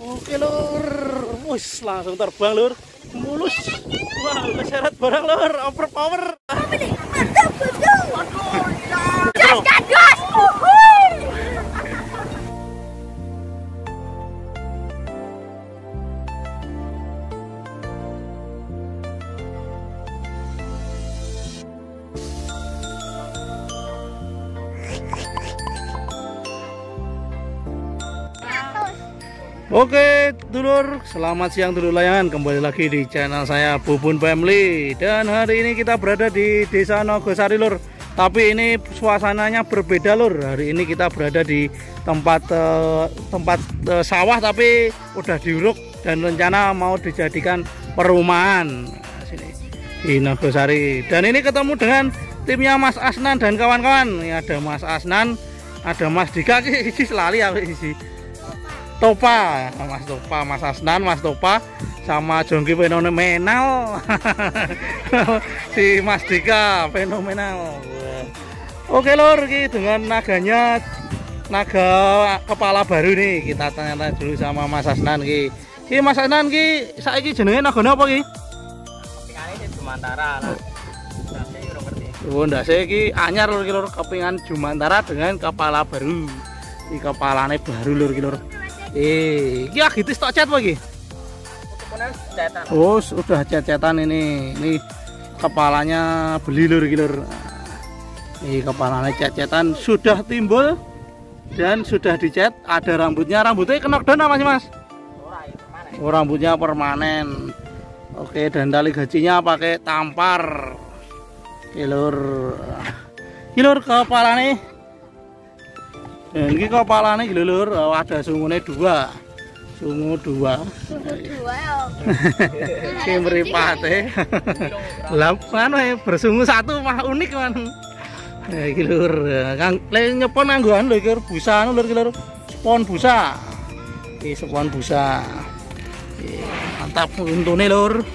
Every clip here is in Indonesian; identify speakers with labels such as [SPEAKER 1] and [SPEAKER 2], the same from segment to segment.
[SPEAKER 1] Oke lur, wis langsung terbang lur, mulus. Wah, keseret barang lur, overpower.
[SPEAKER 2] Mantap. Gas, gas, gas.
[SPEAKER 1] Oke, dulur, selamat siang dulur layangan. Kembali lagi di channel saya Bubun Family. Dan hari ini kita berada di Desa Nogosari, Lur. Tapi ini suasananya berbeda, Lur. Hari ini kita berada di tempat eh, tempat eh, sawah tapi udah diuruk dan rencana mau dijadikan perumahan. Nah, sini di Nogosari. Dan ini ketemu dengan timnya Mas Asnan dan kawan-kawan. Ini ada Mas Asnan, ada Mas Dika, ini lali aku isi. Topa, Mas Topa, Mas Asnan, Mas Topa, sama Jongki fenomenal, si Mas Dika fenomenal. Oke lor, ini dengan naganya naga kepala baru nih kita tanya-tanya dulu sama Mas Asnan ki. Ki Mas Asnan ki, saiki jenenge nagane apa ki?
[SPEAKER 3] Ini Jumantara lah.
[SPEAKER 1] Oh, ndak saya ki anyar lur ki lur kepingan Jumantara dengan kepala baru. Iki kepalane baru lur ki lur. Eh, iki agitis tok cat
[SPEAKER 3] cetan.
[SPEAKER 1] Oh, sudah cet-cetan ini. Ini kepalanya beli lur iki lur. Ini kepalanya cet-cetan sudah timbul dan sudah dicat. Ada rambutnya. Rambutnya kena sih, Mas?
[SPEAKER 3] Mana?
[SPEAKER 1] Oh, rambutnya permanen. Oke, dan tali gajinya pakai tampar. Oke, lur. Iki lur kepalanya. Dan ini kepalanya iki lur, ada sungune dua. Sungu dua.
[SPEAKER 2] Dua ya.
[SPEAKER 1] Ki mripate. Lah anu eh, bersungu satu mah unik man. Ya iki lur, Kang le nyepon nganggo anu lho busa anu lur iki lur. Spon busa. Iki spon busa. Mantap untune lur.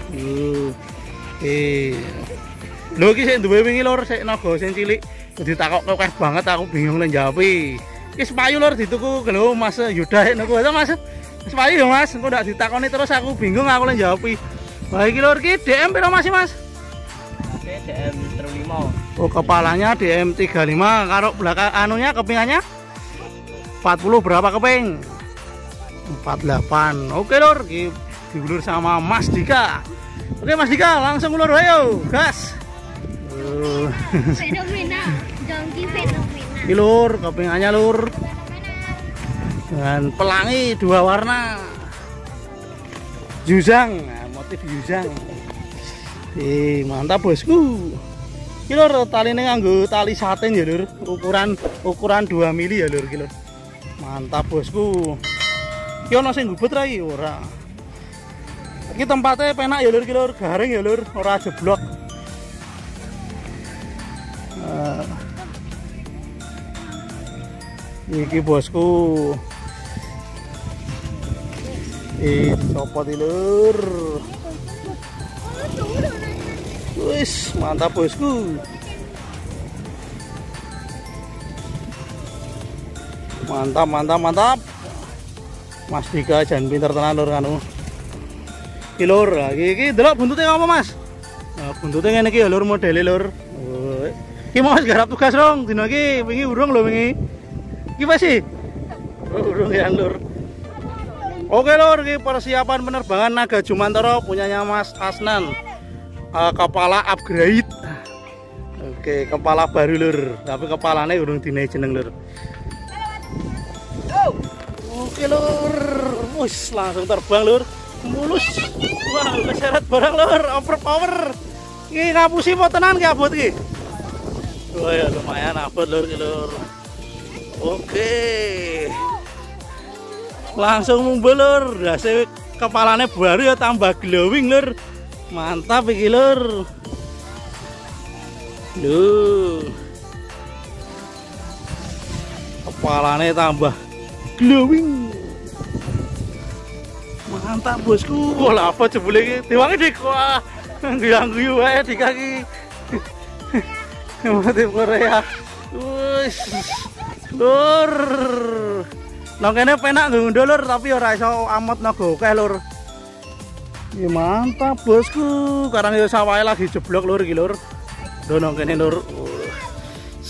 [SPEAKER 1] Eh. Lho iki sik duwe wingi lur, sik naga sing cilik. Ditakok akeh banget aku bingung nek jawab iki. Iki sepayu lur dituku lho Mas Yuda niku itu Mas. Sepayu ya Mas, engko ndak ditakoni terus aku bingung aku nek jawab iki. Wah iki lur iki DM piro Mas Mas?
[SPEAKER 3] DM 35.
[SPEAKER 1] Oh kepalanya DM35 karo belakang anunya kepingannya 40 berapa keping? 48. Oke lur, di digulur sama Mas Dika. Oke Mas Dika, langsung ulur ayo, gas. Uh. Ini lur, kepingannya lur. Dengan pelangi dua warna. Yuzang, nah, motif Yuzang. Eh, mantap bosku. Iki lur taline nganggo tali satin ya lur, ukuran ukuran 2 mili ya lur iki lur. Mantap bosku. Iki ono sing gubet ra ora. Iki tempatnya penak ya lur iki lur, garing ya lur, ora jeblok. Eh, iki bosku. Eh, copot iki lur. Wis, mantap bosku. Mantap, mantap, mantap. Mas Dika jan pinter tenan lur kanu. Iki lur, ha, iki iki delok buntute apa, Mas? Nah, buntute ngene iki ya lur modele lur. Mau garap tugas rong, dina iki wingi urung lho wingi. Apa sih? Oh, urung ya lur. Oke lur, ini persiapan penerbangan Naga Jumantara punyanya Mas Asnan. Eh, kepala upgrade. Oke, kepala baru lur, tapi kepalanya urung dinai jeneng lur. Oke lur, wis langsung terbang lur, mulus. Wah, keseret barang lur, overpower. Ini ngapusi mau tenan ki abot ki. Wah ya lumayan abot lur ki lur. Oke. Langsung mumbul lur, dasi kepalanya baru ya tambah glowing lur. Mantap iki lur. Duh. Kepalanya tambah glowing. Mantap bosku. Wah, apa jebule iki? Diwangi dik. Wah, guyu-guyu wae di kaki. Motif Korea. Wis. Lur. Nang kene penak ngunduh lur tapi ora iso amat naga akeh lur. Ya mantap bosku. Karang ya sawahe lagi jeblok lur iki lur. Lur.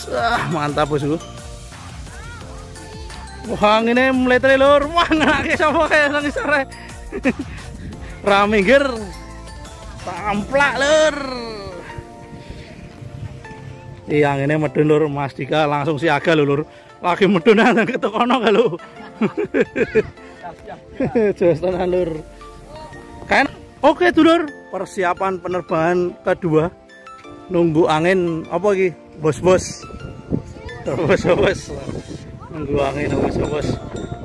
[SPEAKER 1] Wah, mantap bosku. Wah, ngene mletre lur. Wah, ngenake sapa kae nang isore. Rame gir. Tamplak lur. Iya ngene medun lur Mas Dika langsung siaga lur. Lagi medun nang ketekono ka lho. Jos tenan lur. Kan oke dulur, persiapan penerbangan kedua. Nunggu angin apa iki? Bos-bos. Bos-bos. Nunggu angin bos-bos.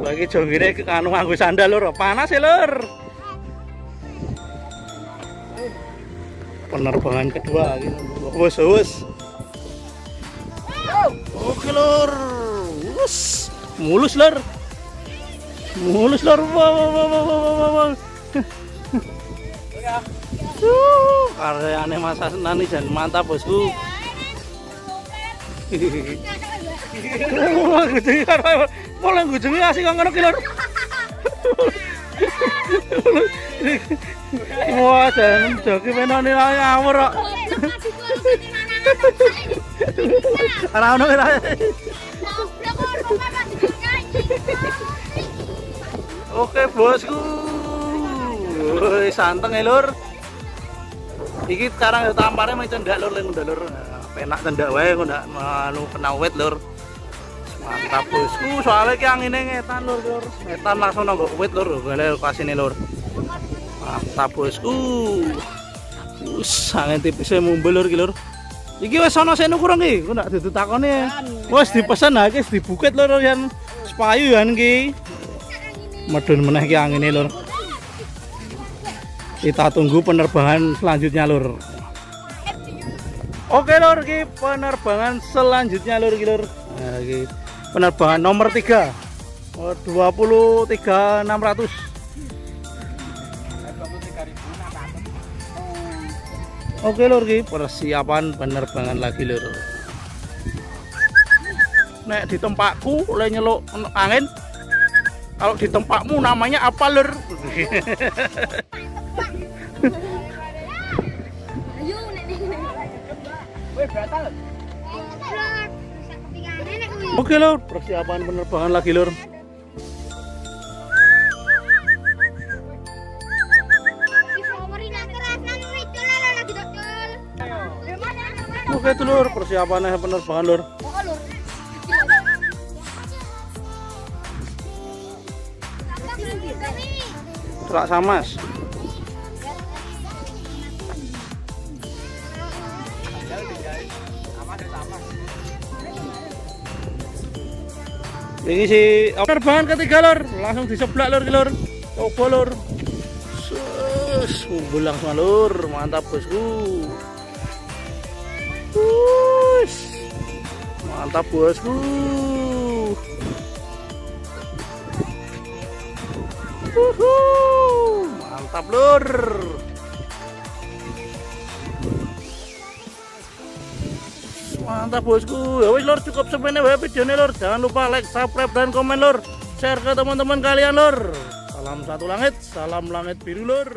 [SPEAKER 1] Lagi jonggine anu nganggo sandal lur, panas ya lur. Penerbangan kedua bos-bos. Oke lur. Wus. Mulus lur. Mulus lur. Wah wah wah wah, wah. Uh, karyane Mas Asnani jan mantap bosku. Gede karo mulai asik kok ngono ki lur. Wah, jan joki menane ngawur kok. Ora ono. Oke bosku. Woi santeng ya lur. Iki sekarang ya tampare main cendak lur leng lur. Nah, Penak cendak wae kok ndak anu kena wet lur. Mantap bosku. Soalnya ki angine ngetan lur lur. Ngetan langsung nang wet lur. Gale kasine lur. Mantap bosku. Wus angin tipisnya mumbul lur ki lur. Iki wis ana sing kurang iki, kok ndak dudu takone. Wis dipesan ha iki dibukit lur yang sepayu kan iki. Medun meneh ki angine lur. Kita tunggu penerbangan selanjutnya lur. Oke lur, ki penerbangan selanjutnya lur ki lur. Nah, iki penerbangan nomor 3. Oh, 23600. Oke ki persiapan penerbangan lagi lur. Nek di tempatku oleh nyeluk angin. Kalau di tempatmu namanya apa
[SPEAKER 3] batal.
[SPEAKER 1] Oke lur, persiapan penerbangan lagi lur. Oke tuh lur, persiapannya penerbangan lur. Celak samas. Ini si penerbangan ketiga lur, langsung diseblak lur ki, lur. Coba lur. Sus, langsung lur, mantap bosku. Us, mantap bosku. Uhu, mantap lur. Mantap bosku. Ya wis lur cukup semene wae videone lur. Jangan lupa like, subscribe dan komen lur. Share ke teman-teman kalian lur. Salam satu langit, salam langit biru lur.